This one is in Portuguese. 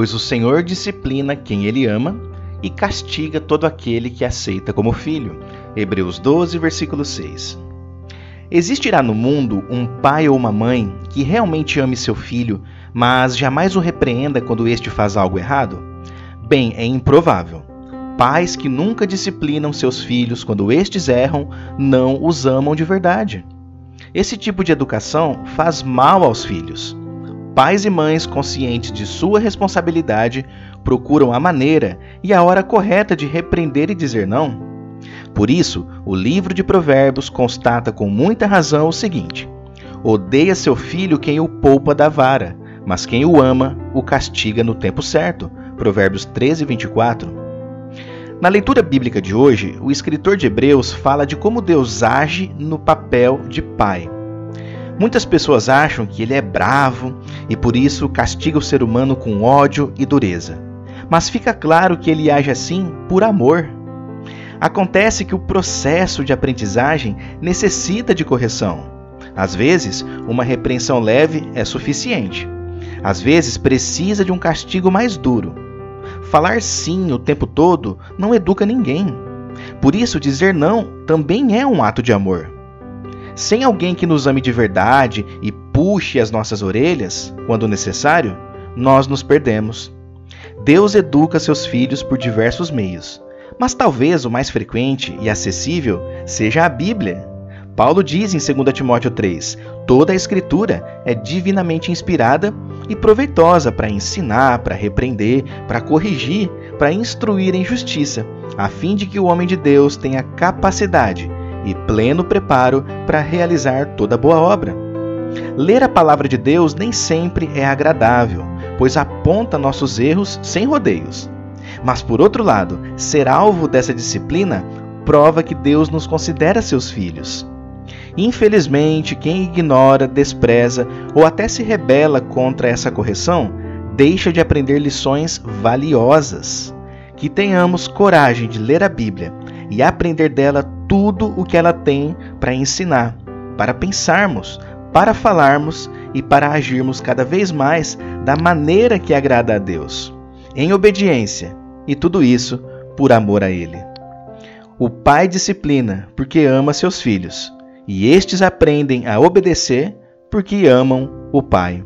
pois o Senhor disciplina quem ele ama e castiga todo aquele que aceita como filho. Hebreus 12, versículo 6. Existirá no mundo um pai ou uma mãe que realmente ame seu filho, mas jamais o repreenda quando este faz algo errado? Bem, é improvável. Pais que nunca disciplinam seus filhos quando estes erram não os amam de verdade. Esse tipo de educação faz mal aos filhos. Pais e mães conscientes de sua responsabilidade procuram a maneira e a hora correta de repreender e dizer não. Por isso, o livro de Provérbios constata com muita razão o seguinte: Odeia seu filho quem o poupa da vara, mas quem o ama o castiga no tempo certo. Provérbios 13, 24. Na leitura bíblica de hoje, o escritor de Hebreus fala de como Deus age no papel de pai. Muitas pessoas acham que ele é bravo e por isso castiga o ser humano com ódio e dureza. Mas fica claro que ele age assim por amor. Acontece que o processo de aprendizagem necessita de correção. Às vezes, uma repreensão leve é suficiente. Às vezes, precisa de um castigo mais duro. Falar sim o tempo todo não educa ninguém. Por isso, dizer não também é um ato de amor. Sem alguém que nos ame de verdade e puxe as nossas orelhas, quando necessário, nós nos perdemos. Deus educa seus filhos por diversos meios mas talvez o mais frequente e acessível seja a Bíblia. Paulo diz em 2 Timóteo 3: toda a Escritura é divinamente inspirada e proveitosa para ensinar, para repreender, para corrigir, para instruir em justiça, a fim de que o homem de Deus tenha capacidade e pleno preparo para realizar toda boa obra. Ler a palavra de Deus nem sempre é agradável, pois aponta nossos erros sem rodeios. Mas por outro lado, ser alvo dessa disciplina prova que Deus nos considera seus filhos. Infelizmente, quem ignora, despreza ou até se rebela contra essa correção, deixa de aprender lições valiosas. Que tenhamos coragem de ler a Bíblia e aprender dela tudo o que ela tem para ensinar, para pensarmos, para falarmos e para agirmos cada vez mais da maneira que agrada a Deus, em obediência e tudo isso por amor a Ele. O pai disciplina porque ama seus filhos, e estes aprendem a obedecer porque amam o pai.